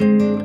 Música